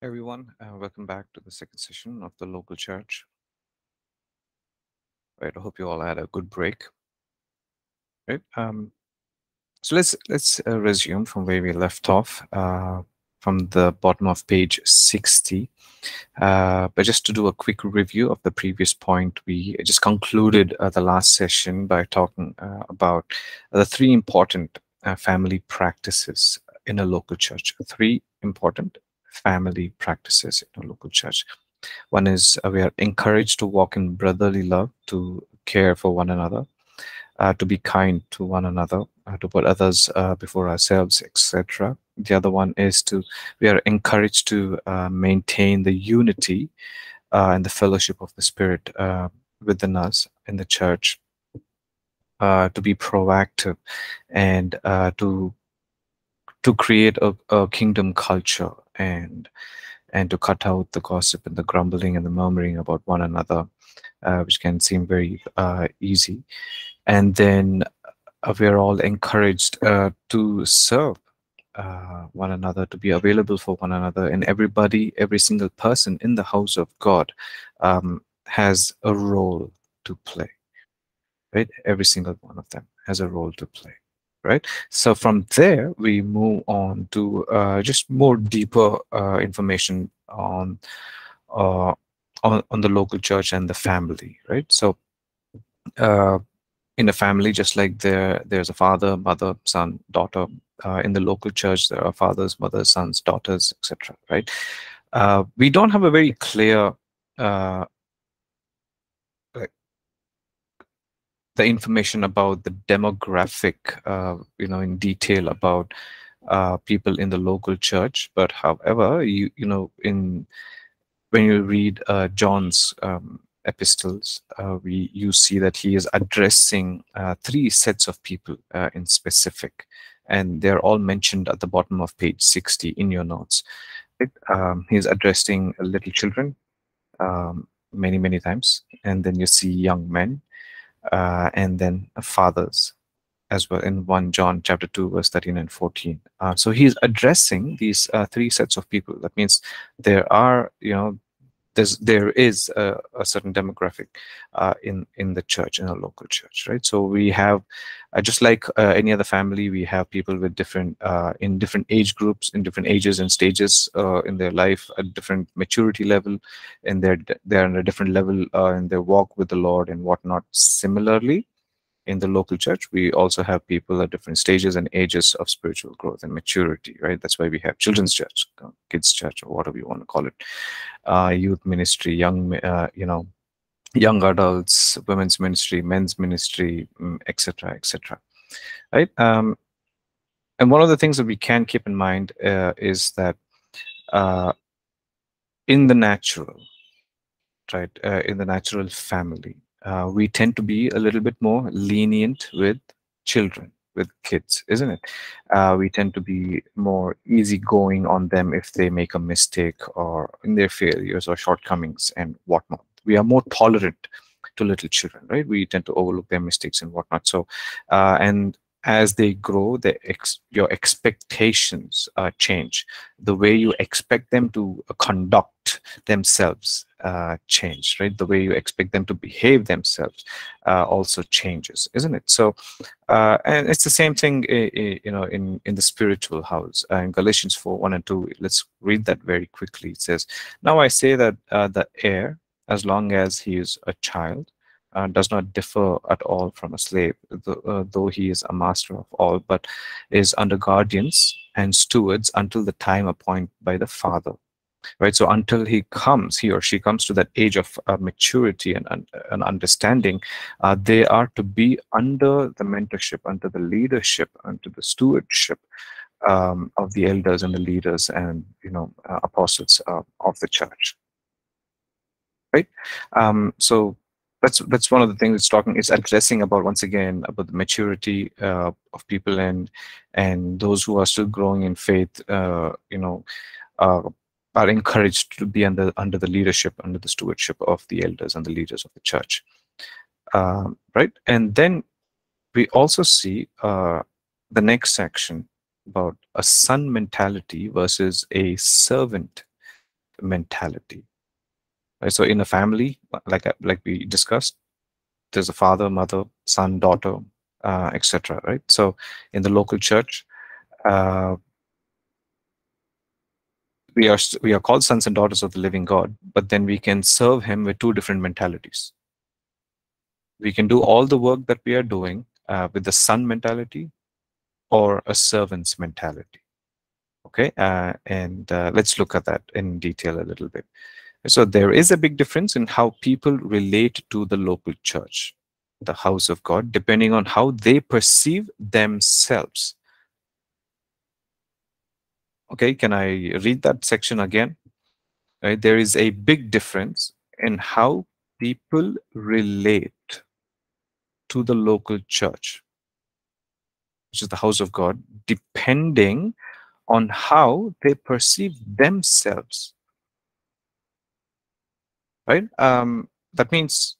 everyone. Uh, welcome back to the second session of the local church. Right, I hope you all had a good break. Right. Um, so let's let's uh, resume from where we left off, uh, from the bottom of page 60. Uh, but just to do a quick review of the previous point, we just concluded uh, the last session by talking uh, about the three important family practices in a local church. Three important family practices in a local church. One is uh, we are encouraged to walk in brotherly love, to care for one another, uh, to be kind to one another, uh, to put others uh, before ourselves, etc. The other one is to we are encouraged to uh, maintain the unity uh, and the fellowship of the Spirit within us in the church, to be proactive and to to create a, a kingdom culture and and to cut out the gossip and the grumbling and the murmuring about one another, uh, which can seem very uh, easy. And then uh, we're all encouraged uh, to serve uh, one another, to be available for one another. And everybody, every single person in the house of God um, has a role to play, right? Every single one of them has a role to play right? So from there, we move on to uh, just more deeper uh, information on, uh, on, on the local church and the family, right? So uh, in a family, just like there, there's a father, mother, son, daughter. Uh, in the local church, there are fathers, mothers, sons, daughters, etc. Right? Uh, we don't have a very clear the information about the demographic, uh, you know, in detail about uh, people in the local church. But however, you you know, in when you read uh, John's um, epistles, uh, we you see that he is addressing uh, three sets of people uh, in specific, and they're all mentioned at the bottom of page 60 in your notes. It, um, he's addressing little children um, many many times, and then you see young men uh, and then fathers as well in 1 John chapter 2 verse 13 and 14 uh, so he's addressing these uh, three sets of people. That means there are you know there's there is a, a certain demographic uh, in in the church in a local church right? So we have just like uh, any other family we have people with different uh, in different age groups in different ages and stages uh, in their life at different maturity level and they're they're on a different level uh, in their walk with the lord and whatnot similarly in the local church, we also have people at different stages and ages of spiritual growth and maturity, right? That's why we have children's church, uh, kids church, or whatever you want to call it, uh, youth ministry, young, uh, you know, young adults, women's ministry, men's ministry, etc., mm, etc. right? Um, and one of the things that we can keep in mind uh, is that uh, in the natural, right, uh, in the natural family, uh, we tend to be a little bit more lenient with children with kids isn't it uh, we tend to be more easygoing on them if they make a mistake or in their failures or shortcomings and whatnot we are more tolerant to little children right we tend to overlook their mistakes and whatnot so uh, and as they grow, the ex your expectations uh, change. The way you expect them to uh, conduct themselves uh, change, right? The way you expect them to behave themselves uh, also changes, isn't it? So, uh, and it's the same thing, you know, in in the spiritual house. Uh, in Galatians four one and two, let's read that very quickly. It says, "Now I say that the heir, as long as he is a child." uh, does not differ at all from a slave, uh, though he is a master of all, but is under guardians and stewards until the time appointed by the father. Right, so until he comes, he or she comes to that age of uh, maturity and, and understanding, uh, they are to be under the mentorship, under the leadership, under the stewardship um, of the elders and the leaders and you know uh, apostles uh, of the church right? Um, so that's that's one of the things it's talking is addressing about once again about the maturity uh, of people and and those who are still growing in faith uh, you know uh, are encouraged to be under under the leadership under the stewardship of the elders and the leaders of the church. Um, right? And then we also see uh, the next section about a son mentality versus a servant mentality. Right? So in a family, like like we discussed, there's a father, mother, son, daughter, uh, etc. Right? So in the local church, uh, we are we are called sons and daughters of the living God, but then we can serve Him with two different mentalities. We can do all the work that we are doing uh, with the son mentality or a servant's mentality. Okay, uh, and uh, let's look at that in detail a little bit. So there is a big difference in how people relate to the local church, the house of God, depending on how they perceive themselves. Okay, can I read that section again? Right, there is a big difference in how people relate to the local church, which is the house of God, depending on how they perceive themselves. Right? Um, that means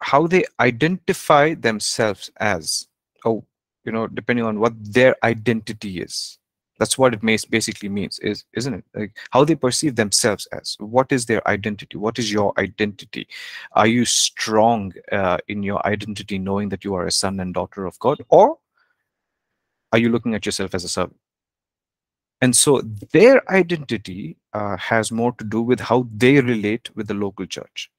how they identify themselves as. Oh, you know, depending on what their identity is. That's what it basically means, is isn't it? Like how they perceive themselves as. What is their identity? What is your identity? Are you strong uh, in your identity, knowing that you are a son and daughter of God, or are you looking at yourself as a servant? And so their identity uh, has more to do with how they relate with the local church.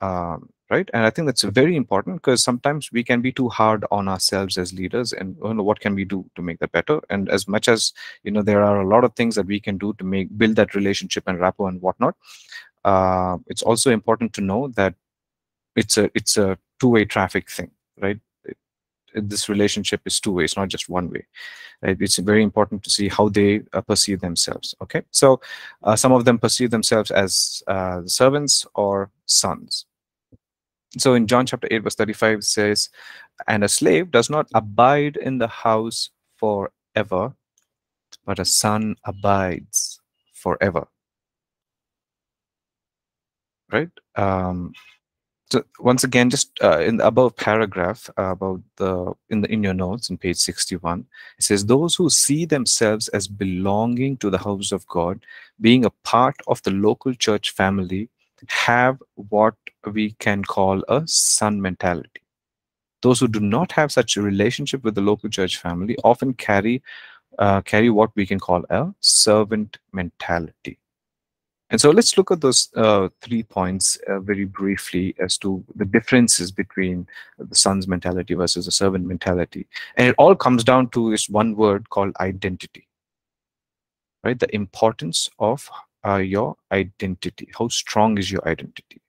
Um, right? And i think that's very important because sometimes we can be too hard on ourselves as leaders and you know, what can we do to make that better? And as much as you know there are a lot of things that we can do to make build that relationship and rapport and whatnot uh, it's also important to know that it's a it's a two-way traffic thing right this relationship is two ways, not just one way. It's very important to see how they uh, perceive themselves. Okay, so uh, some of them perceive themselves as uh, servants or sons. So in John chapter 8, verse 35 says, And a slave does not abide in the house forever, but a son abides forever. Right? Um, so once again, just uh, in the above paragraph uh, about the in the in your notes in page 61, it says those who see themselves as belonging to the house of God, being a part of the local church family, have what we can call a son mentality. Those who do not have such a relationship with the local church family often carry uh, carry what we can call a servant mentality. And so let's look at those uh, three points uh, very briefly as to the differences between the son's mentality versus the servant mentality. And it all comes down to this one word called identity, right? The importance of uh, your identity. How strong is your identity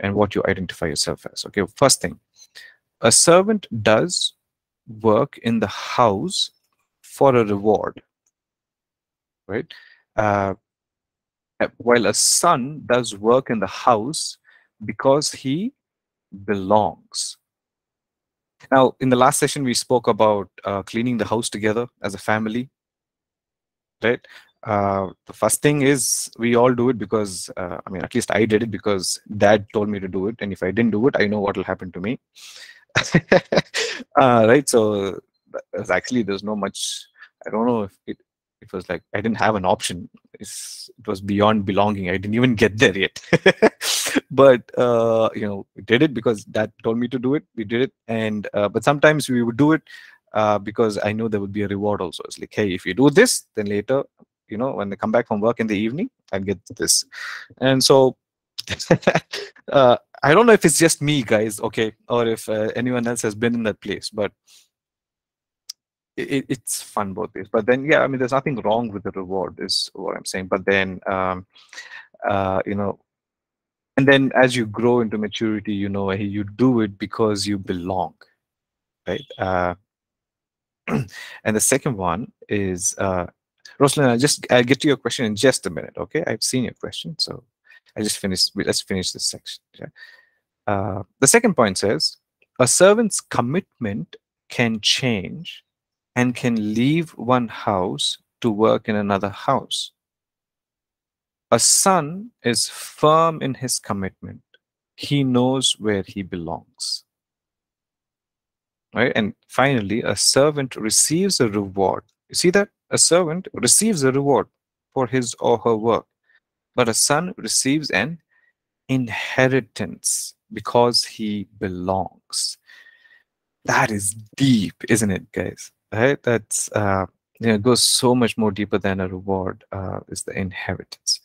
and what you identify yourself as. Okay, first thing, a servant does work in the house for a reward, right? Uh, while a son does work in the house because he belongs. Now, in the last session, we spoke about uh, cleaning the house together as a family, right? Uh, the first thing is we all do it because, uh, I mean, at least I did it because dad told me to do it. And if I didn't do it, I know what will happen to me. Uh, right. So actually, there's no much, I don't know if it, it was like I didn't have an option. It's, it was beyond belonging. I didn't even get there yet. but uh, you know, we did it because dad told me to do it. We did it, and uh, but sometimes we would do it uh, because I know there would be a reward also. It's like, hey, if you do this, then later, you know, when they come back from work in the evening, I'll get this. And so, uh, I don't know if it's just me, guys, okay, or if uh, anyone else has been in that place, but it, it's fun both ways. But then, yeah, I mean, there's nothing wrong with the reward, is what I'm saying. But then, um, uh, you know, and then as you grow into maturity, you know, you do it because you belong, right? Uh, and the second one is, uh, Rosalind, I'll just I'll get to your question in just a minute, okay? I've seen your question, so I just finished. Let's finish this section. Yeah? Uh, the second point says, a servant's commitment can change and can leave one house to work in another house. A son is firm in his commitment. He knows where he belongs. Right? And finally, a servant receives a reward. You see that? A servant receives a reward. for his or her work, but a son receives an inheritance because he belongs. That is deep, isn't it, guys? Right? That's uh, you know, goes so much more deeper than a reward. Uh, is the inheritance.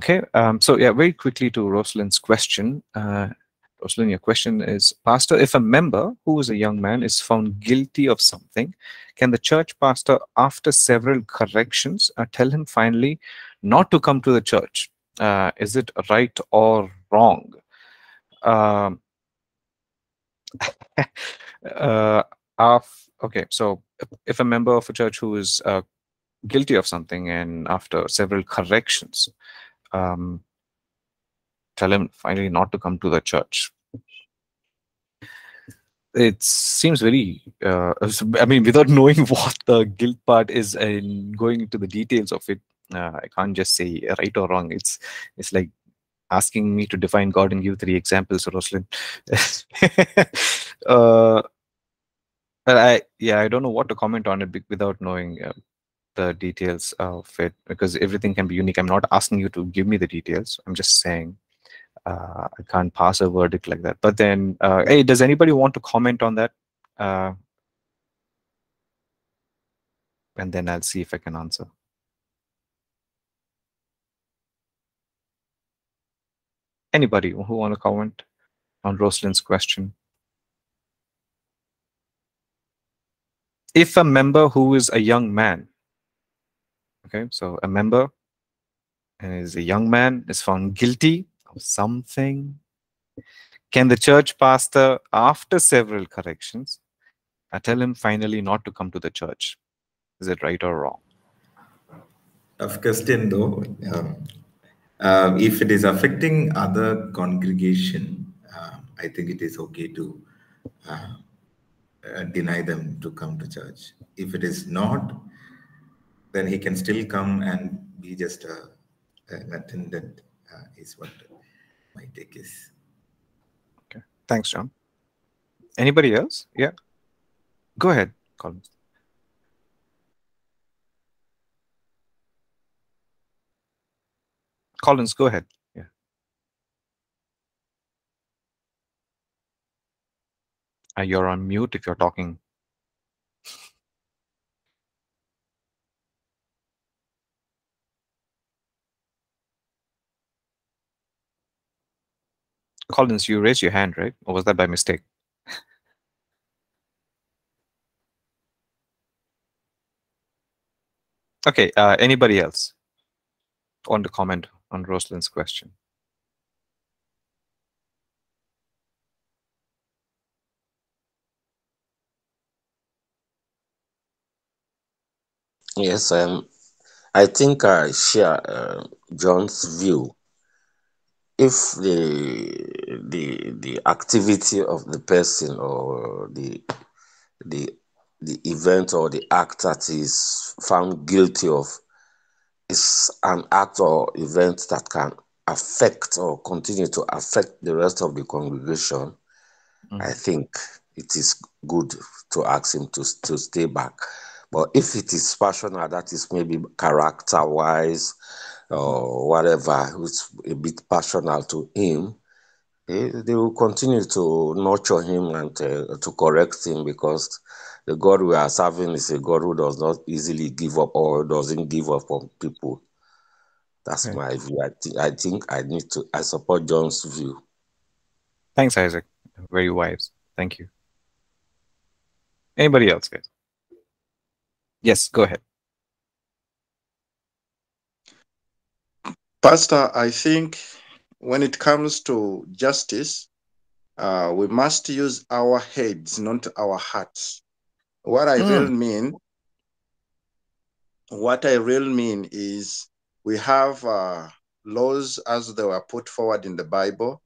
Okay, um, so yeah, very quickly to Rosalind's question. Uh, Rosalind, your question is, Pastor, if a member who is a young man is found guilty of something, can the church pastor, after several corrections, uh, tell him finally not to come to the church? Uh, is it right or wrong? Um, uh, okay, so if a member of a church who is uh, guilty of something and after several corrections, um, tell him finally not to come to the church. It seems very, uh, I mean, without knowing what the guilt part is and going into the details of it, uh, I can't just say right or wrong. It's it's like asking me to define God and give three examples, Rosalind. uh, I, yeah, I don't know what to comment on it without knowing uh, the details of it because everything can be unique. I'm not asking you to give me the details. I'm just saying uh, I can't pass a verdict like that. But then, uh, hey, does anybody want to comment on that? Uh, and then I'll see if I can answer. Anybody who want to comment on Rosalind's question? If a member who is a young man, okay, so a member and is a young man is found guilty of something, can the church pastor, after several corrections, I tell him finally not to come to the church? Is it right or wrong? Tough question, though. Uh, if it is affecting other congregation, uh, I think it is okay to uh, uh, deny them to come to church. If it is not, then he can still come and be just a, an attendant, uh, is what my take is. Okay. Thanks, John. Anybody else? Yeah. Go ahead, Collins. Collins, go ahead. Yeah. Uh, you're on mute if you're talking. Collins, you raised your hand, right? Or was that by mistake? okay, uh, anybody else want to comment on Rosalind's question? Yes, um, I think I share uh, John's view. If the the the activity of the person or the the the event or the act that is found guilty of is an act or event that can affect or continue to affect the rest of the congregation, mm. I think it is good to ask him to, to stay back. But if it is personal, that is maybe character wise or whatever, it's a bit personal to him, they, they will continue to nurture him and uh, to correct him because the God we are serving is a God who does not easily give up or doesn't give up on people. That's okay. my view. I think I think I need to I support John's view. Thanks, Isaac. Very wise. Thank you. Anybody else, guys? Yes, go ahead. Pastor, I think when it comes to justice, uh, we must use our heads, not our hearts. What I mm. really mean, what I really mean is we have uh, laws as they were put forward in the Bible.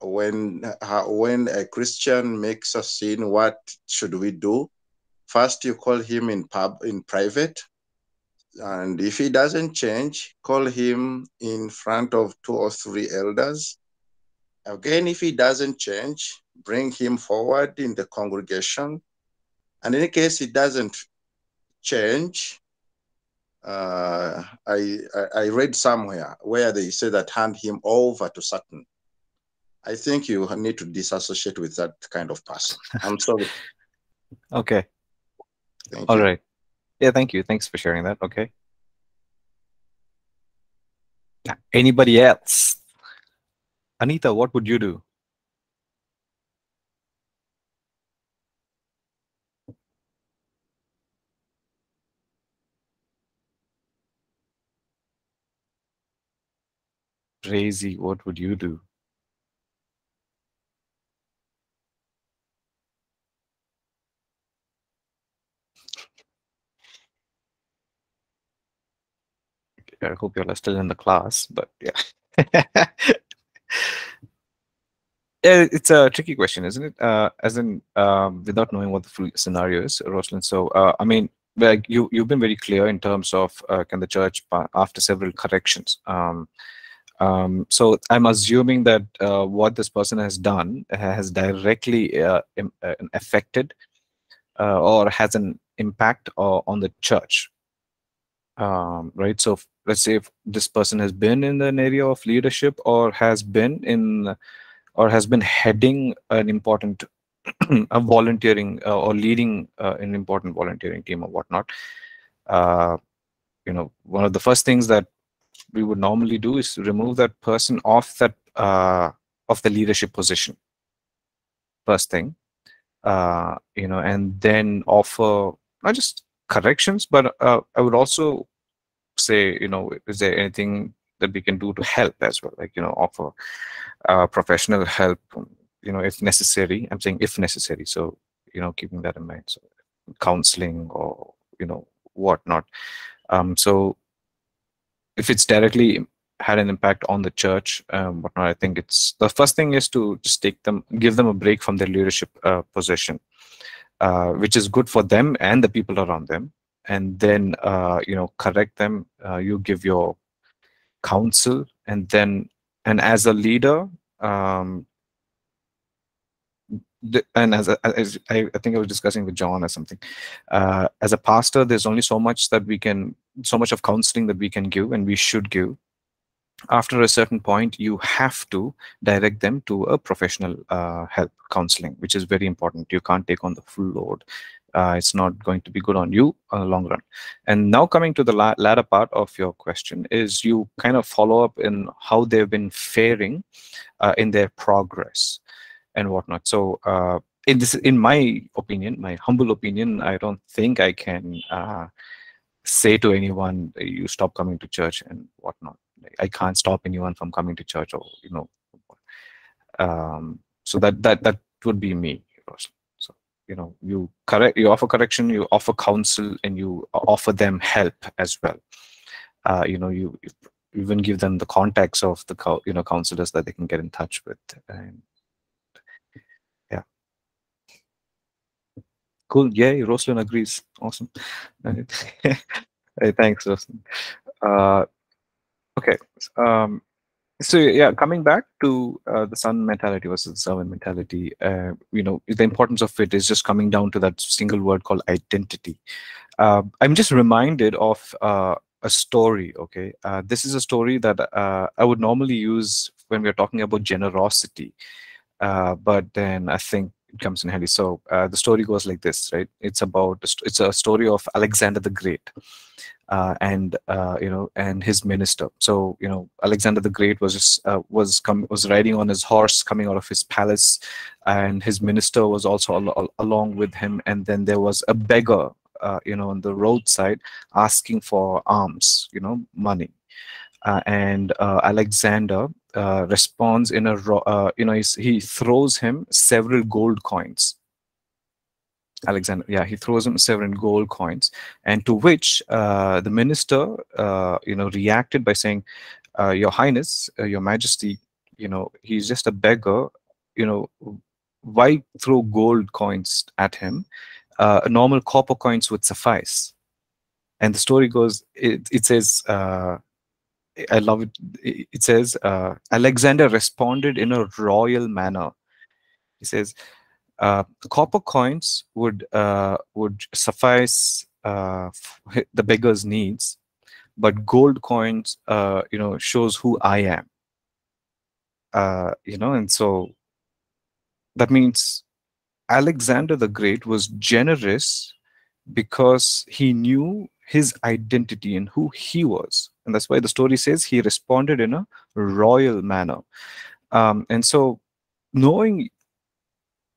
When uh, when a Christian makes a sin, what should we do? First, you call him in pub in private, and if he doesn't change, call him in front of two or three elders. Again, if he doesn't change, bring him forward in the congregation. And in case he doesn't change, uh, I, I read somewhere where they say that hand him over to Satan. I think you need to disassociate with that kind of person. I'm sorry. okay. Thank All you. right. Yeah, thank you. Thanks for sharing that. Okay. Anybody else? Anita, what would you do? Crazy, what would you do? I hope you're still in the class, but yeah. Yeah, it's a tricky question, isn't it? Uh, as in, um, without knowing what the full scenario is, Rosalind. So, uh, I mean, like you, you've been very clear in terms of uh, can the church, after several corrections, um, um, so I'm assuming that uh, what this person has done has directly uh, uh, affected or has an impact on the church, um, right? So let's say if this person has been in an area of leadership or has been in or has been heading an important a volunteering uh, or leading uh, an important volunteering team or whatnot. Uh, you know, one of the first things that we would normally do is remove that person off that uh, of the leadership position. First thing, uh, you know, and then offer not just corrections, but uh, I would also say, you know, is there anything that we can do to help as well? Like, you know, offer uh, professional help, you know, if necessary. I'm saying if necessary. So, you know, keeping that in mind. So, counseling or, you know, whatnot. Um, so, if it's directly had an impact on the church, um, whatnot, I think it's the first thing is to just take them, give them a break from their leadership uh, position, uh, which is good for them and the people around them. And then, uh, you know, correct them. Uh, you give your counsel, and then, and as a leader, um, the, and as, a, as I, I think I was discussing with John or something, uh, as a pastor, there's only so much that we can, so much of counseling that we can give, and we should give. After a certain point, you have to direct them to a professional uh, help counseling, which is very important. You can't take on the full load. Uh, it's not going to be good on you the long run. And now coming to the la- latter part of your question is you kind of follow up in how they've been faring uh, in their progress and whatnot. So uh, in this, in my opinion, my humble opinion, I don't think I can uh, say to anyone, "You stop coming to church" and whatnot. I can't stop anyone from coming to church, or you know. Um, so that that that would be me. So you know, you correct, you offer correction, you offer counsel, and you offer them help as well. Uh, you know, you even give them the contacts of the you know counselors that they can get in touch with and yeah Cool. Yay, Roslyn agrees. Awesome. Hey, thanks, Roslyn. Uh, okay. Um, so yeah, coming back to uh, the son mentality versus the servant mentality, uh, you know, the importance of it is just coming down to that single word called identity. Uh, I'm just reminded of uh, a story. Okay, uh, this is a story that uh, I would normally use when we're talking about generosity, but then I think it comes in handy. So the story goes like this, right? It's about it's a story of Alexander the Great, uh, and uh, you know, and his minister. So you know, Alexander the Great was just, uh, was come was riding on his horse coming out of his palace, and his minister was also al- al- along with him. And then there was a beggar, uh, you know, on the roadside asking for alms, you know, money. Uh, and uh, Alexander responds in a ro- you know he throws him several gold coins. Alexander, yeah, he throws him several gold coins, and to which uh, the minister, uh, you know, reacted by saying, uh, "Your Highness, uh, Your Majesty, you know, he's just a beggar. You know, why throw gold coins at him? Uh, normal copper coins would suffice." And the story goes, it, it says. Uh, I love it. It says Alexander responded in a royal manner. He says, uh, "Copper coins would uh, would suffice uh, the beggar's needs, but gold coins uh, you know shows who i am. Uh, you know and so that means alexander the great was generous because he knew his identity and who he was. And that's why the story says he responded in a royal manner. Um, and so knowing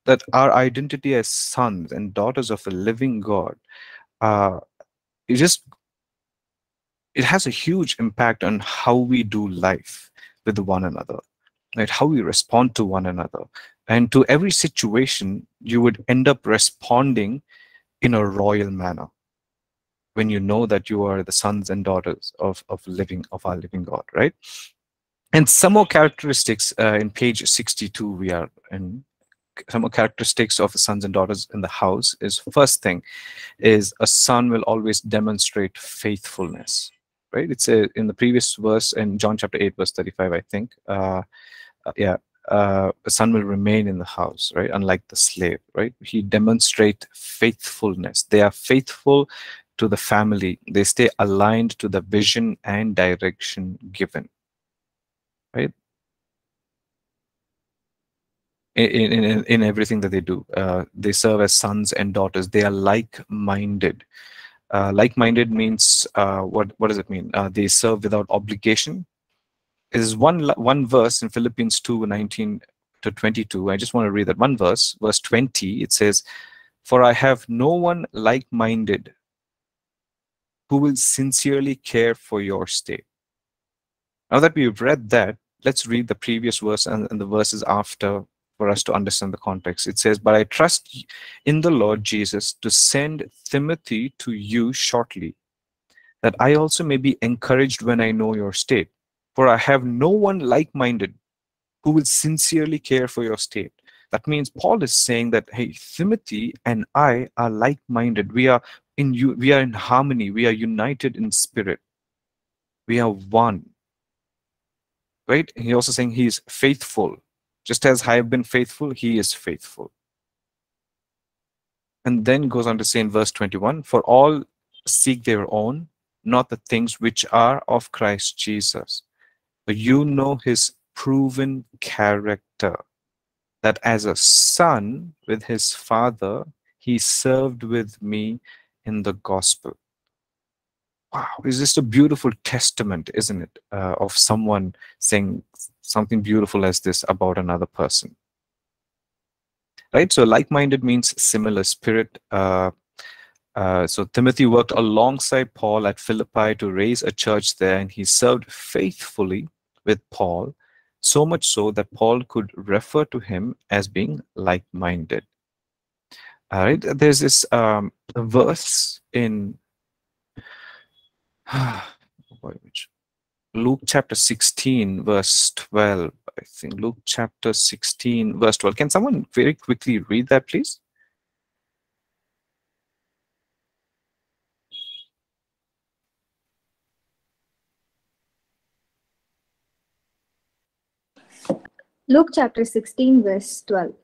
that our identity as sons and daughters of a living god uh, it just it has a huge impact on how we do life with one another right? How we respond to one another. And to every situation you would end up responding in a royal manner when you know that you are the sons and daughters of of living of our living god right? And some more characteristics uh, in page 62 we are in some characteristics of sons and daughters in the house is first thing is a son will always demonstrate faithfulness right? It's a, in the previous verse in john chapter 8 verse 35 i think uh, uh, yeah uh, a son will remain in the house right? Unlike the slave right? He demonstrate faithfulness. They are faithful to the family. They stay aligned to the vision and direction given right in, in, in everything that they do. Uh, they serve as sons and daughters. They are like-minded. Uh, like-minded means uh, what? What does it mean? Uh, they serve without obligation. Is one one verse in Philippians 2, 19 to 22. I just want to read that one verse, verse 20. It says, "For I have no one like-minded who will sincerely care for your state." Now that we've read that, let's read the previous verse and, and the verses after for us to understand the context. It says, But I trust in the Lord Jesus to send Timothy to you shortly, that I also may be encouraged when I know your state. For I have no one like minded who will sincerely care for your state. That means Paul is saying that, hey, Timothy and I are like minded. We are in you, we are in harmony, we are united in spirit. We are one. Right? He also saying he is faithful just as I have been faithful, he is faithful. And then goes on to say in verse 21 For all seek their own, not the things which are of Christ Jesus. But you know his proven character, that as a son with his father, he served with me in the gospel. Wow, it's just a beautiful testament, isn't it, uh, of someone saying something beautiful as this about another person. Right? So like-minded means similar spirit. Uh, uh, so timothy worked alongside paul at philippi to raise a church there and he served faithfully with paul so much so that paul could refer to him as being like-minded. All right? There's this um, verse in which Luke chapter 16, verse 12. I think Luke chapter 16, verse 12. Can someone very quickly read that, please? Luke chapter 16, verse 12.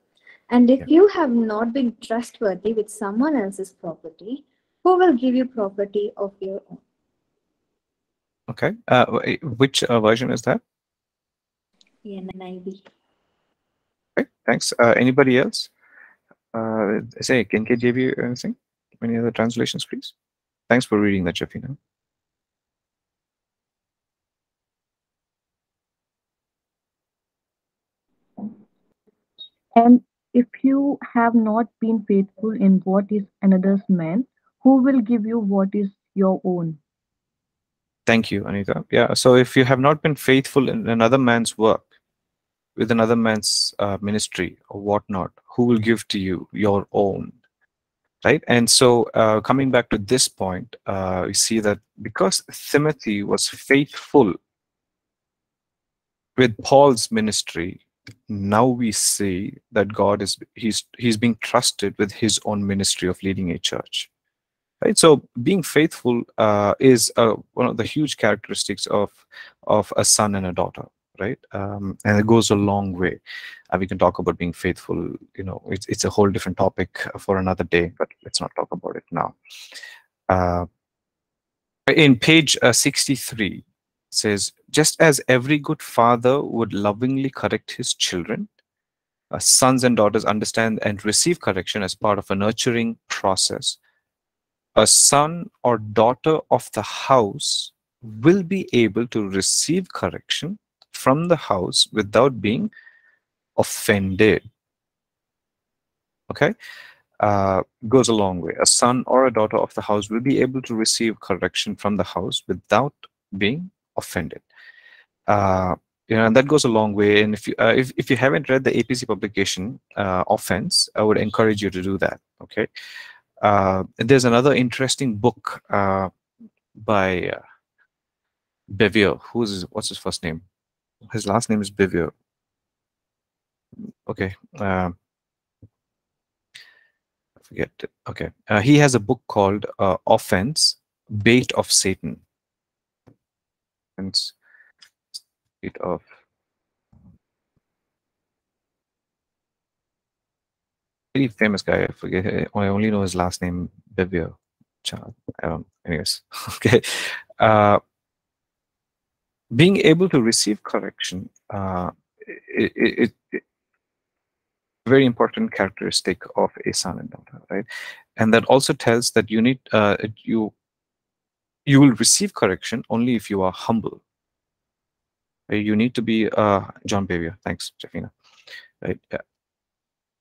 And if Yeah. you have not been trustworthy with someone else's property, who will give you property of your own? Okay. Uh, which uh, version is that? NIV. Okay, thanks. Uh, anybody else? Uh, say, can KJV anything? Any other translations, please? Thanks for reading that, Jafina. And if you have not been faithful in what is another's man, who will give you what is your own? Thank you, Anita. Yeah. So if you have not been faithful in another man's work, with another man's uh, ministry or whatnot, who will give to you your own? Right. And so uh, coming back to this point, uh, we see that because Timothy was faithful with Paul's ministry, now we see that God is he's he's being trusted with his own ministry of leading a church right? So being faithful uh, is uh, one of the huge characteristics of of a son and a daughter right? Um, and it goes a long way. Uh, we can talk about being faithful you know it's, it's a whole different topic for another day but let's not talk about it now. Uh, in page uh, 63 says just as every good father would lovingly correct his children uh, sons and daughters understand and receive correction as part of a nurturing process a son or daughter of the house will be able to receive correction from the house without being offended okay uh, goes a long way. A son or a daughter of the house will be able to receive correction from the house without being offended. Uh, you know, and that goes a long way. And if you uh, if if you haven't read the APC publication uh, offense, I would encourage you to do that. Okay. Uh, there's another interesting book uh, by uh, Bevere. Who's what's his first name? His last name is Bevere. Okay. Uh, forget. Okay. He has a book called Offense, Bait of Satan. Bait of very famous guy. I forget. I only know his last name. Child. I don't. Anyways, okay. Uh, being able to receive correction, uh, it, it, it very important characteristic of a and daughter, right? And that also tells that you need uh, you you will receive correction only if you are humble. You need to be uh, John Bevere. Thanks, Jeffina. Right? Yeah.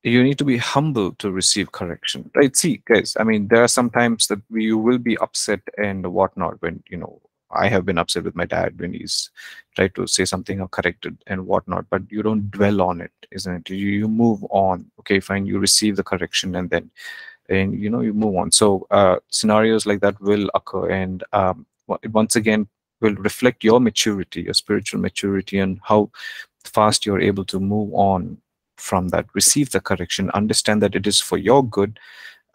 You need to be humble to receive correction, right? See, guys. I mean, there are some times that you will be upset and whatnot when you know I have been upset with my dad when he's tried to say something or corrected and whatnot, but you don't dwell on it, isn't it? You, move on. Okay, fine. You receive the correction and then, and you know, you move on. So uh, scenarios like that will occur, and um, once again, will reflect your maturity, your spiritual maturity, and how fast you're able to move on from that. Receive the correction, understand that it is for your good,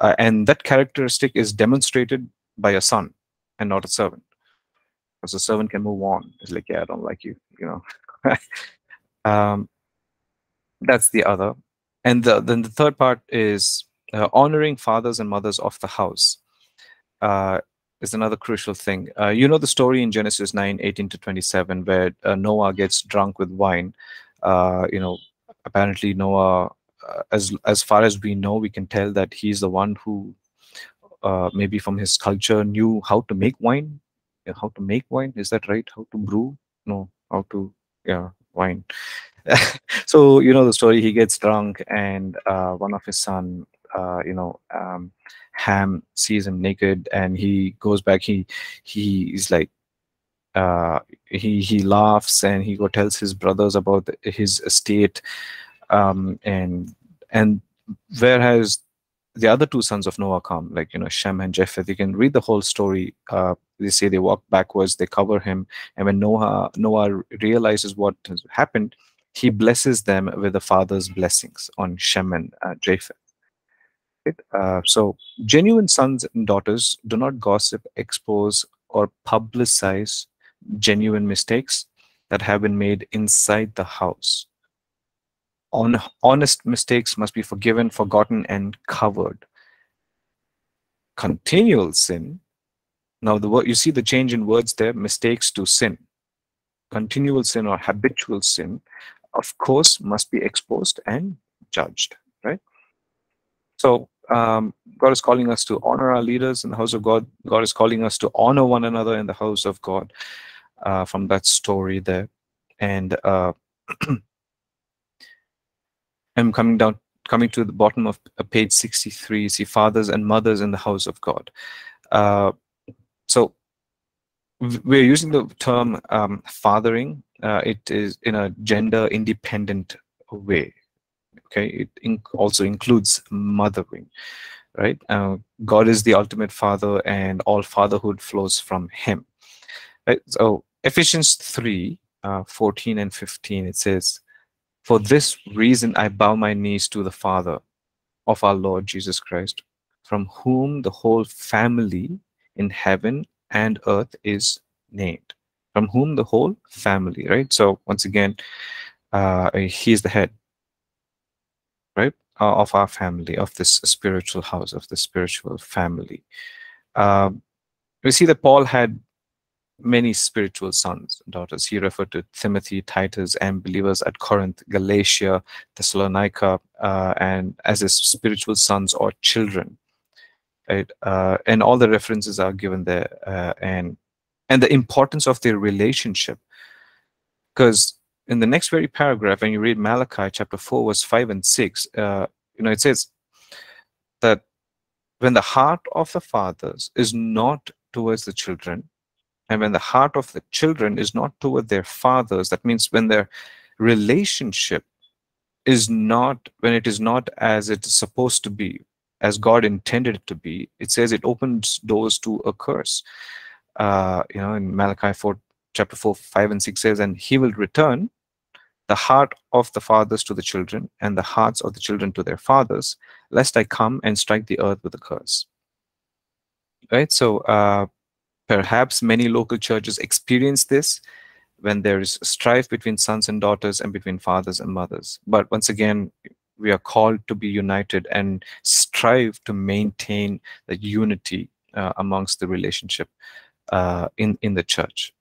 uh, and that characteristic is demonstrated by a son and not a servant because a servant can move on. It's like, yeah, I don't like you, you know. um, that's the other. And the, then the third part is uh, honoring fathers and mothers of the house. Uh, is another crucial thing. Uh, you know the story in Genesis 9, 18 to 27, where uh, Noah gets drunk with wine. Uh, you know, apparently Noah, uh, as as far as we know, we can tell that he's the one who, maybe from his culture, knew how to make wine. How to make wine is that right? How to brew? No how to yeah wine. So you know the story he gets drunk and uh, one of his son uh, you know um, ham sees him naked and he goes back he he is like uh, he he laughs and he tells his brothers about his estate um, and and whereas the other two sons of Noah come, like you know Shem and Japheth. You can read the whole story. Uh, they say they walk backwards, they cover him, and when Noah Noah realizes what has happened, he blesses them with the father's blessings on Shem and uh, Japheth. Uh, so genuine sons and daughters do not gossip, expose, or publicize genuine mistakes that have been made inside the house on honest mistakes must be forgiven, forgotten, and covered. Continual sin. Now, the word you see the change in words there: mistakes to sin. Continual sin or habitual sin, of course, must be exposed and judged. Right. So um, God is calling us to honor our leaders in the house of God. God is calling us to honor one another in the house of God. Uh, from that story there, and uh, I'm coming down, coming to the bottom of uh, page 63. You see fathers and mothers in the house of God. Uh, so we're using the term um, fathering. Uh, it is in a gender independent way. Okay, it in also includes mothering, right? Uh, God is the ultimate father, and all fatherhood flows from Him. Right? So Ephesians 3, uh, 14 and 15, it says, for this reason, I bow my knees to the Father of our Lord Jesus Christ, from whom the whole family in heaven and earth is named. From whom the whole family, right? So once again, uh, he is the head, right, uh, of our family, of this spiritual house, of the spiritual family. Um, we see that Paul had many spiritual sons and daughters. He referred to Timothy, Titus, and believers at Corinth, Galatia, Thessalonica, uh, and as his spiritual sons or children. Right? Uh, and all the references are given there, uh, and and the importance of their relationship. Because in the next very paragraph, when you read Malachi chapter four, verse five and six, uh, you know it says that when the heart of the fathers is not towards the children, and when the heart of the children is not toward their fathers, that means when their relationship is not, when it is not as it is supposed to be, as God intended it to be, it says it opens doors to a curse. Uh, you know, in Malachi 4, chapter 4, 5, and 6 says, And he will return the heart of the fathers to the children, and the hearts of the children to their fathers, lest I come and strike the earth with a curse. Right? So, uh, Perhaps many local churches experience this when there is strife between sons and daughters and between fathers and mothers. But once again, we are called to be united and strive to maintain the unity uh, amongst the relationship uh, in, in the church.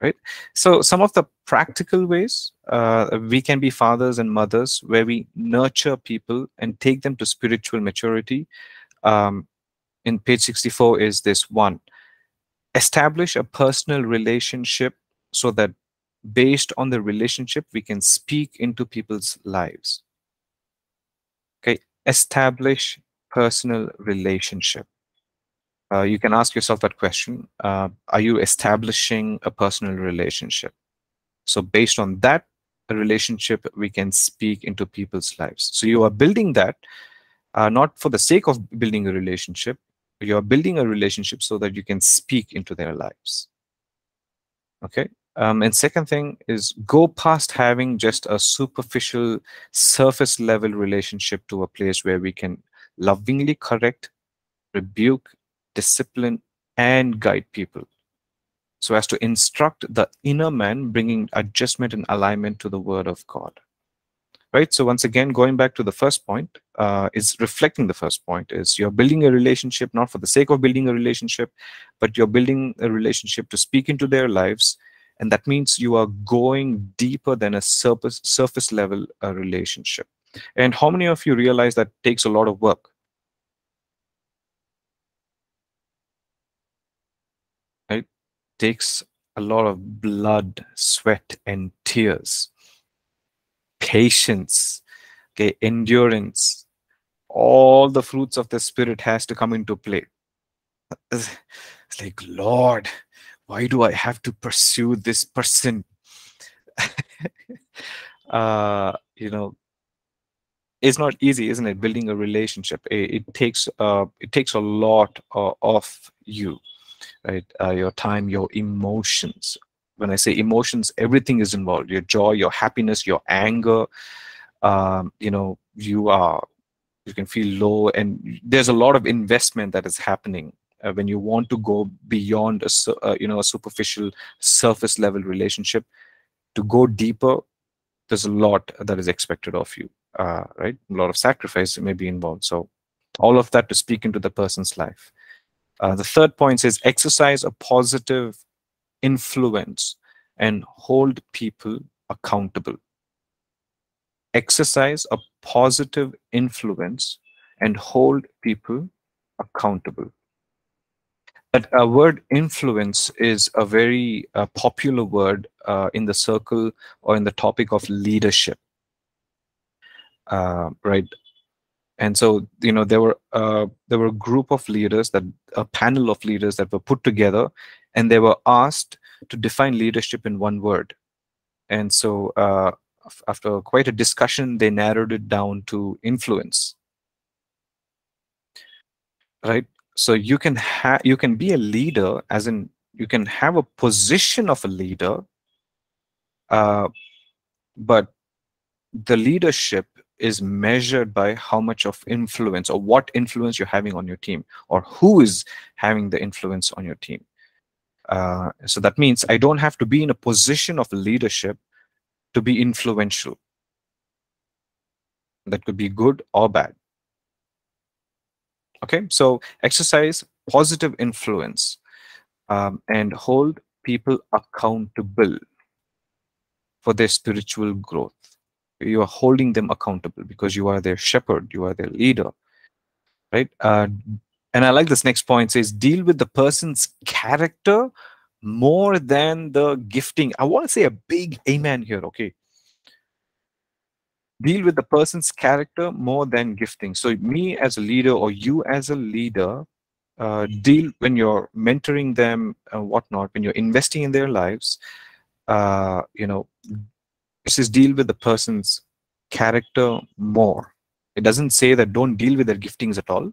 Right? So some of the practical ways uh, we can be fathers and mothers where we nurture people and take them to spiritual maturity. Um, in page 64 is this one establish a personal relationship so that based on the relationship we can speak into people's lives okay establish personal relationship uh, you can ask yourself that question. Uh, are you establishing a personal relationship? So based on that relationship we can speak into people's lives. So you are building that uh, not for the sake of building a relationship you're building a relationship so that you can speak into their lives. Okay? Um, and second thing is go past having just a superficial surface level relationship to a place where we can lovingly correct rebuke discipline and guide people so as to instruct the inner man bringing adjustment and alignment to the word of god right? So once again, going back to the first point, uh, is reflecting the first point is you're building a relationship not for the sake of building a relationship, but you're building a relationship to speak into their lives. And that means you are going deeper than a surface, surface level uh, relationship. And how many of you realize that takes a lot of work? Right? Takes a lot of blood, sweat, and tears patience, okay, endurance, all the fruits of the spirit has to come into play. It's like, Lord, why do I have to pursue this person? uh, you know, it's not easy, isn't it? Building a relationship, it, it takes uh, it takes a lot uh, of you, right? Uh, your time, your emotions, when I say emotions, everything is involved. Your joy, your happiness, your anger. Um, you know, you are you can feel low, and there's a lot of investment that is happening uh, when you want to go beyond a uh, you know a superficial surface level relationship. To go deeper, there's a lot that is expected of you, uh, right? A lot of sacrifice may be involved. So all of that to speak into the person's life. Uh, the third point is exercise a positive influence and hold people accountable. Exercise a positive influence and hold people accountable. That uh, word influence is a very uh, popular word uh, in the circle or in the topic of leadership. Uh, right and so you know there were uh, there were a group of leaders that a panel of leaders that were put together and they were asked to define leadership in one word. And so uh, after quite a discussion, they narrowed it down to influence. Right? So you can have you can be a leader, as in you can have a position of a leader, uh, but the leadership is measured by how much of influence or what influence you're having on your team or who is having the influence on your team uh, so that means I don't have to be in a position of leadership to be influential. That could be good or bad. Okay, so exercise positive influence. um, and hold people accountable for their spiritual growth. You are holding them accountable because you are their shepherd, you are their leader, right? Uh, and I like this next point says deal with the person's character more than the gifting. I want to say a big amen here, okay? Deal with the person's character more than gifting. So, me as a leader or you as a leader, uh, deal when you're mentoring them and whatnot, when you're investing in their lives, uh, you know, this is deal with the person's character more. It doesn't say that don't deal with their giftings at all.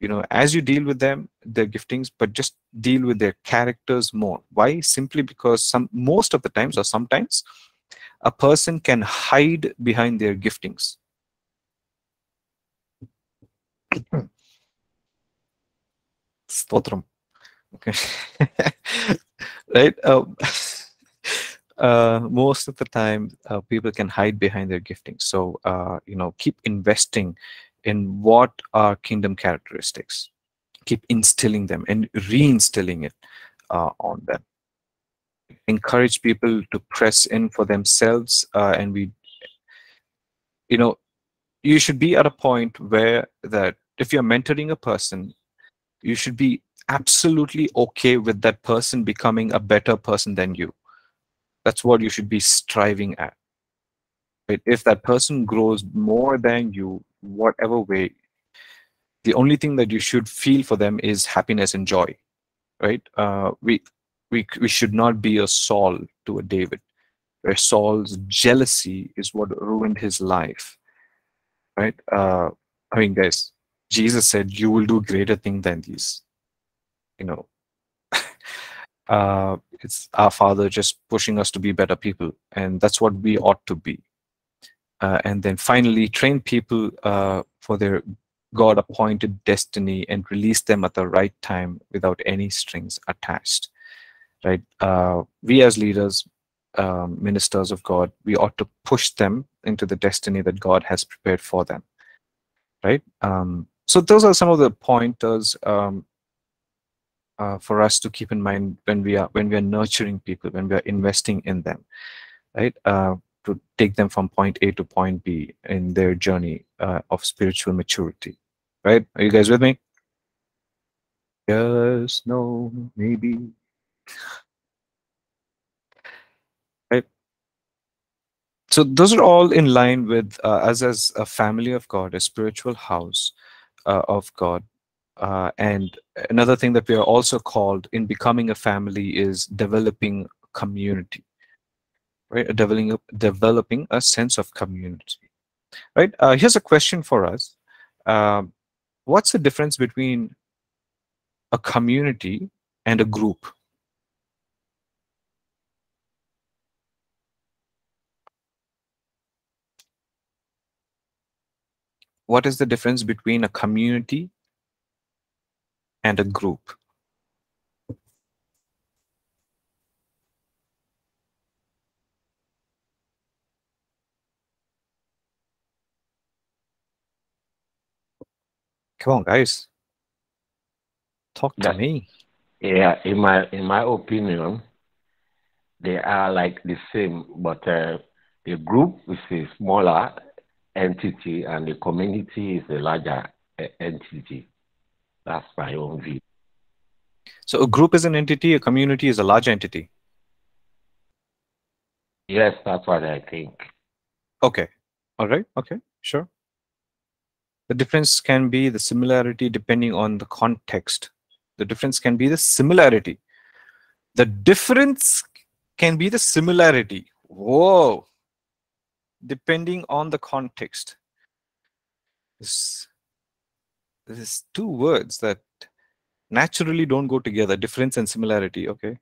You know, as you deal with them, their giftings, but just deal with their characters more. Why? Simply because some most of the times or sometimes a person can hide behind their giftings. Stotram. Okay. right? Um, uh, most of the time, uh, people can hide behind their gifting. So, uh, you know, keep investing in what are kingdom characteristics. Keep instilling them and reinstilling it uh, on them. Encourage people to press in for themselves, uh, and we, you know, you should be at a point where that if you're mentoring a person, you should be absolutely okay with that person becoming a better person than you that's what you should be striving at. Right? If that person grows more than you whatever way the only thing that you should feel for them is happiness and joy. Right? Uh, we we we should not be a saul to a david. Where saul's jealousy is what ruined his life. Right? Uh, i mean guys jesus said you will do greater thing than these. You know uh, it's our father just pushing us to be better people and that's what we ought to be. Uh, and then finally train people uh, for their god appointed destiny and release them at the right time without any strings attached right? Uh, we as leaders um, ministers of god we ought to push them into the destiny that god has prepared for them right? Um, so those are some of the pointers um, uh, for us to keep in mind when we are when we are nurturing people when we are investing in them right? Uh, to take them from point a to point b in their journey uh, of spiritual maturity right? Are you guys with me? Yes no maybe. Right? So those are all in line with uh, us as a family of god a spiritual house uh, of god uh, and another thing that we are also called in becoming a family is developing community, right? Developing, developing a sense of community, right? Uh, here's a question for us. Um, what's the difference between a community and a group? What is the difference between a community and a group. Come on, guys. Talk to Yeah. me. Yeah, in my in my opinion, they are like the same, but uh, the group is a smaller entity, and the community is a larger uh, entity. That's my own view. So a group is an entity, a community is a large entity. Yes, that's what I think. Okay. All right. Okay. Sure. The difference can be the similarity depending on the context. The difference can be the similarity. The difference can be the similarity. Whoa. Depending on the context. This, this is two words that naturally don't go together difference and similarity. Okay.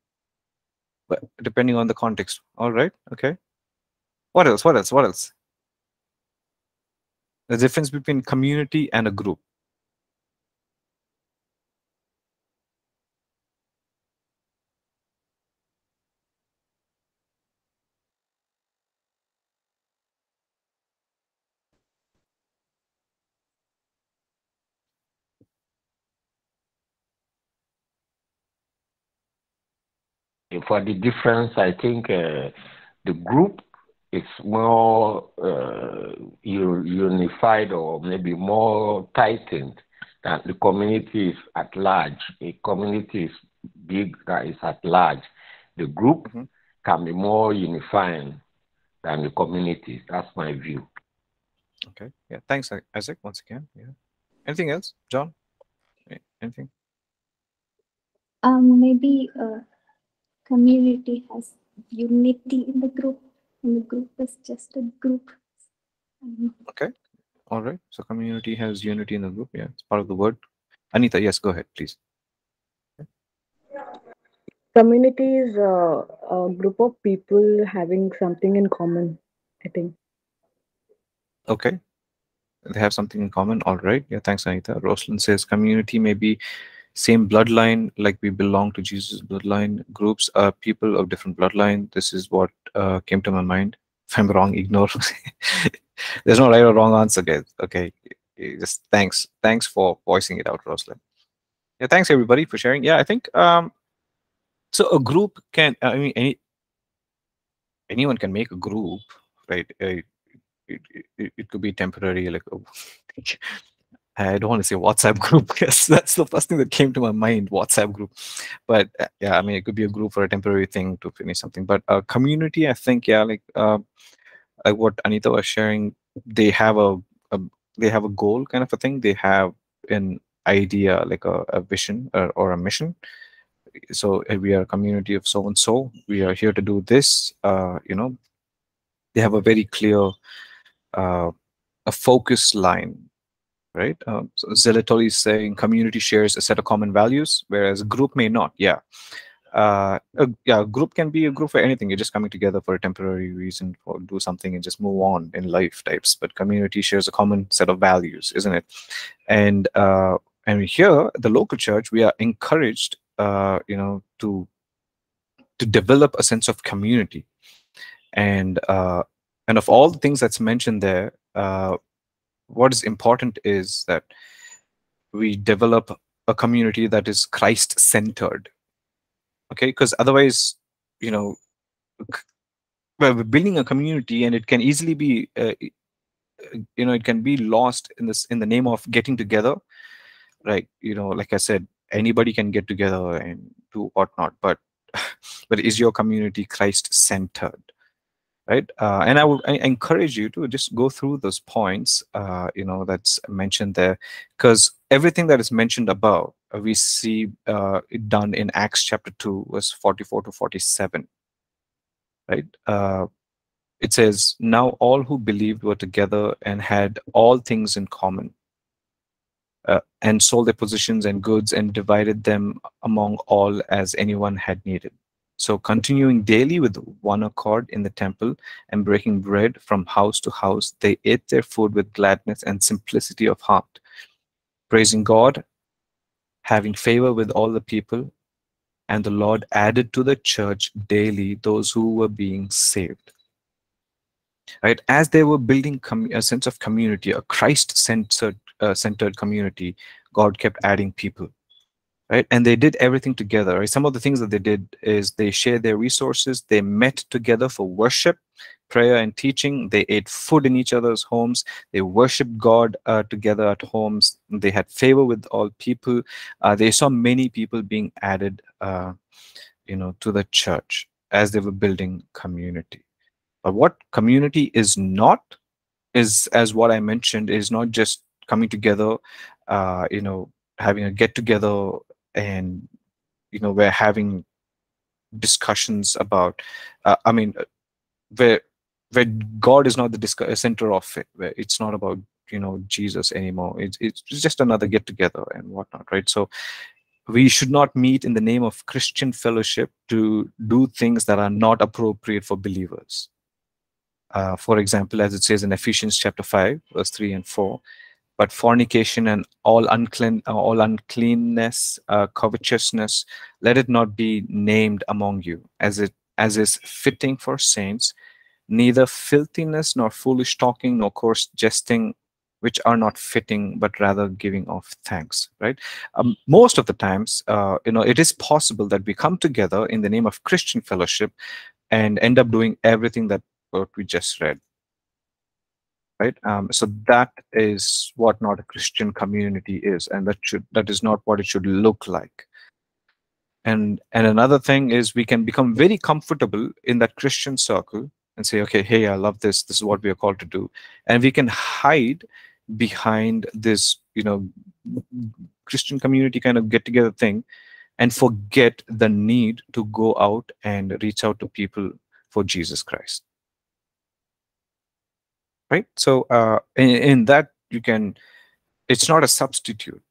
But depending on the context. All right. Okay. What else? What else? What else? The difference between community and a group. For the difference, I think uh, the group is more uh, unified or maybe more tightened than the community is at large. A community is big that is at large. The group mm-hmm. can be more unifying than the community. That's my view. Okay. Yeah. Thanks, Isaac. Once again. Yeah. Anything else, John? Anything? Um, maybe a community has unity in the group, and the group is just a group. Okay. All right. So community has unity in the group. Yeah, it's part of the word. Anita, yes, go ahead, please. Community is a, a group of people having something in common, I think. Okay. They have something in common. All right. Yeah, thanks, Anita. Rosalind says community may be same bloodline, like we belong to Jesus' bloodline. Groups are people of different bloodline. This is what uh, came to my mind. If I'm wrong, ignore. There's no right or wrong answer, guys. Okay. Just thanks. Thanks for voicing it out, Rosalind. Yeah, thanks everybody for sharing. Yeah, I think um so a group can I mean any anyone can make a group, right? Uh, it, it, it could be temporary, like oh, I don't want to say WhatsApp group because that's the first thing that came to my mind, WhatsApp group. But uh, yeah, I mean, it could be a group for a temporary thing to finish something. But a community, I think, yeah, like uh, like what Anita was sharing, they have a, a, they have a goal kind of a thing. They have an idea, like a, a vision or, or a mission. So we are a community of so and so. We are here to do this. Uh, you know, they have a very clear uh, a focus line right? Um, so Zelatori is saying community shares a set of common values, whereas a group may not. Yeah. Uh, a, yeah, a group can be a group for anything. You're just coming together for a temporary reason or do something and just move on in life types. But community shares a common set of values, isn't it? And uh, and here, the local church, we are encouraged, uh, you know, to to develop a sense of community. And uh, and of all the things that's mentioned there, uh, what is important is that we develop a community that is Christ centered. Okay, because otherwise, you know, we're building a community and it can easily be, uh, you know, it can be lost in this in the name of getting together. Right, you know, like I said, anybody can get together and do whatnot, but but is your community Christ centered? Right? Uh, and I would I encourage you to just go through those points, uh, you know, that's mentioned there, because everything that is mentioned above, uh, we see uh, it done in Acts chapter 2, verse 44 to 47, right? Uh, it says, Now all who believed were together and had all things in common. Uh, and sold their positions and goods and divided them among all as anyone had needed. So continuing daily with one accord in the temple and breaking bread from house to house, they ate their food with gladness and simplicity of heart, praising God, having favor with all the people, and the Lord added to the church daily those who were being saved. Right, as they were building a sense of community, a Christ-centered uh, centered community, God kept adding people right? And they did everything together right? Some of the things that they did is they shared their resources they met together for worship prayer and teaching. They ate food in each other's homes. They worshiped god uh, together at homes. They had favor with all people. Uh, they saw many people being added uh, you know to the church as they were building community. But what community is not is as what i mentioned is not just coming together uh, you know having a get together and you know we're having discussions about uh, i mean uh, where where god is not the uh, center of it where it's not about you know jesus anymore. It's, it's just another get together and whatnot right? So we should not meet in the name of christian fellowship to do things that are not appropriate for believers. Uh, for example as it says in ephesians chapter 5 verse 3 and 4 but fornication and all unclean uh, all uncleanness uh, covetousness let it not be named among you as it as is fitting for saints neither filthiness nor foolish talking nor coarse jesting which are not fitting, but rather giving of thanks, right? Um, most of the times, uh, you know, it is possible that we come together in the name of Christian fellowship and end up doing everything that what we just read, right? Um, so that is what not a Christian community is, and that should that is not what it should look like. And and another thing is we can become very comfortable in that Christian circle and say, okay, hey, I love this. This is what we are called to do, and we can hide behind this you know christian community kind of get together thing and forget the need to go out and reach out to people for jesus christ right? So uh in, in that you can it's not a substitute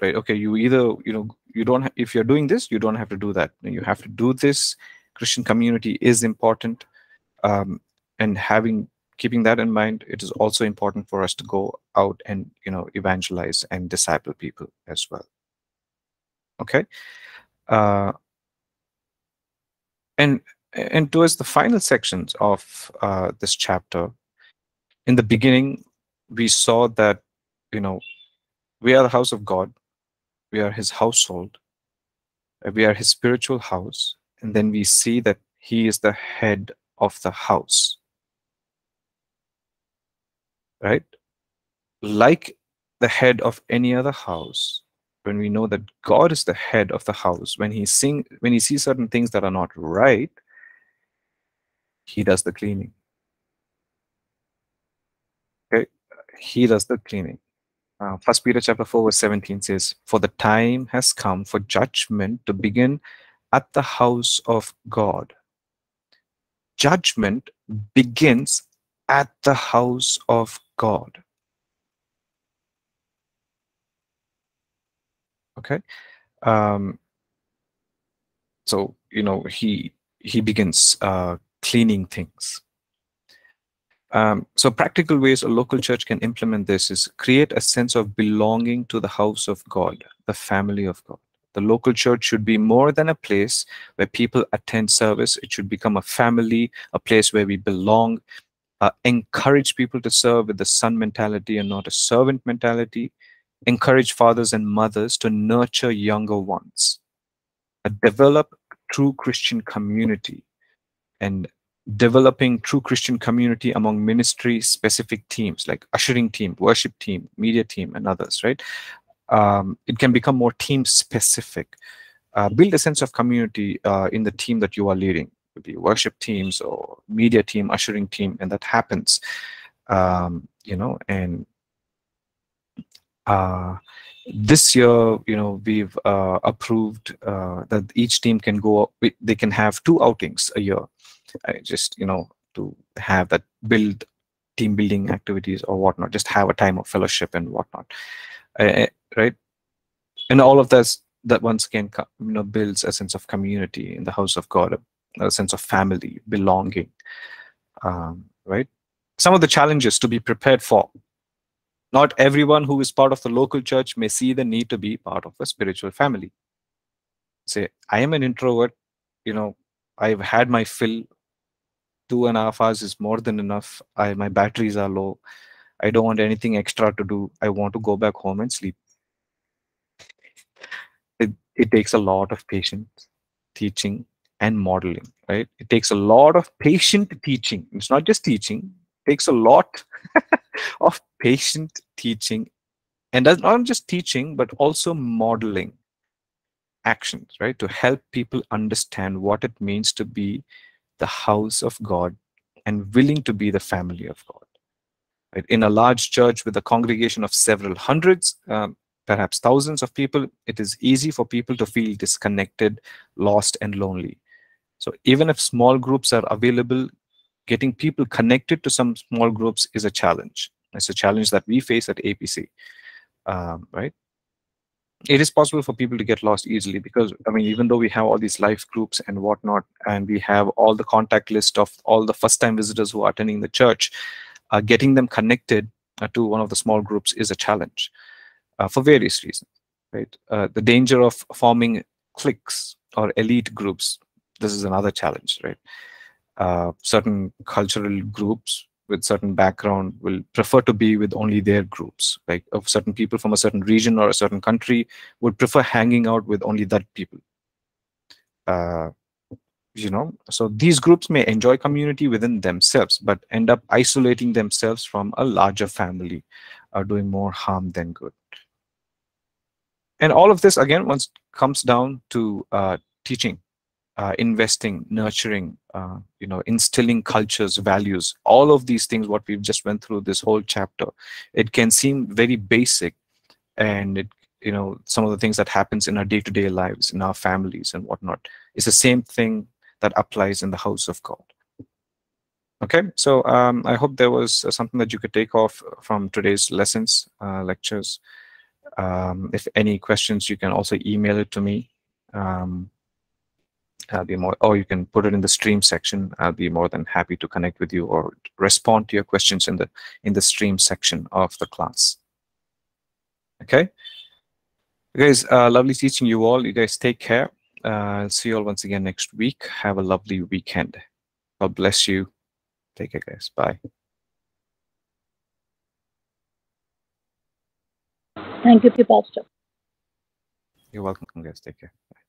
right? Okay you either you know you don't if you're doing this you don't have to do that. You have to do this. Christian community is important um and having keeping that in mind, it is also important for us to go out and you know evangelize and disciple people as well. Okay, uh, and and towards the final sections of uh, this chapter, in the beginning, we saw that you know we are the house of God, we are His household, we are His spiritual house, and then we see that He is the head of the house right? Like the head of any other house, when we know that God is the head of the house, when he sing, when he sees certain things that are not right, he does the cleaning. Okay, he does the cleaning. Uh, First Peter chapter four verse seventeen says, "For the time has come for judgment to begin at the house of God." Judgment begins at the house of God. Okay. Um, so, you know, he he begins uh, cleaning things. Um, so practical ways a local church can implement this is create a sense of belonging to the house of God, the family of God. The local church should be more than a place where people attend service. It should become a family, a place where we belong, uh, encourage people to serve with the son mentality and not a servant mentality, encourage fathers and mothers to nurture younger ones, uh, develop true Christian community, and developing true Christian community among ministry specific teams like ushering team, worship team, media team, and others, right? Um, it can become more team specific. Uh, build a sense of community uh, in the team that you are leading could be worship teams or media team, ushering team, and that happens. Um, you know, and uh, this year, you know, we've uh, approved uh, that each team can go, they can have two outings a year. I just, you know, to have that build team building activities or whatnot, just have a time of fellowship and whatnot, uh, right? And all of this that once again, you know, builds a sense of community in the house of God, a sense of family, belonging, um, right? Some of the challenges to be prepared for. Not everyone who is part of the local church may see the need to be part of a spiritual family. Say, I am an introvert, you know, I've had my fill. Two and a half hours is more than enough. I, my batteries are low. I don't want anything extra to do. I want to go back home and sleep. It, it takes a lot of patience, teaching, and modeling right it takes a lot of patient teaching it's not just teaching it takes a lot of patient teaching and that's not just teaching but also modeling actions right to help people understand what it means to be the house of god and willing to be the family of god right in a large church with a congregation of several hundreds um, perhaps thousands of people it is easy for people to feel disconnected lost and lonely so even if small groups are available, getting people connected to some small groups is a challenge. It's a challenge that we face at APC, um, right? It is possible for people to get lost easily because, I mean, even though we have all these life groups and whatnot, and we have all the contact list of all the first-time visitors who are attending the church, uh, getting them connected uh, to one of the small groups is a challenge uh, for various reasons, right? Uh, the danger of forming cliques or elite groups this is another challenge, right? Uh, certain cultural groups with certain background will prefer to be with only their groups. Like of certain people from a certain region or a certain country would prefer hanging out with only that people. Uh, you know so these groups may enjoy community within themselves but end up isolating themselves from a larger family uh, doing more harm than good. And all of this again once comes down to uh, teaching uh, investing nurturing uh, you know instilling cultures values all of these things what we've just went through this whole chapter it can seem very basic and it you know some of the things that happens in our day-to-day lives in our families and whatnot is the same thing that applies in the house of god. Okay so um, i hope there was something that you could take off from today's lessons uh, lectures. Um, if any questions you can also email it to me. Um, I'll be more, or you can put it in the stream section. I'll be more than happy to connect with you or respond to your questions in the in the stream section of the class. Okay, you guys, uh, lovely teaching you all. You guys take care. Uh, I'll see you all once again next week. Have a lovely weekend. God bless you. Take care, guys. Bye. Thank you, Pastor. You're welcome, guys. Take care. Bye.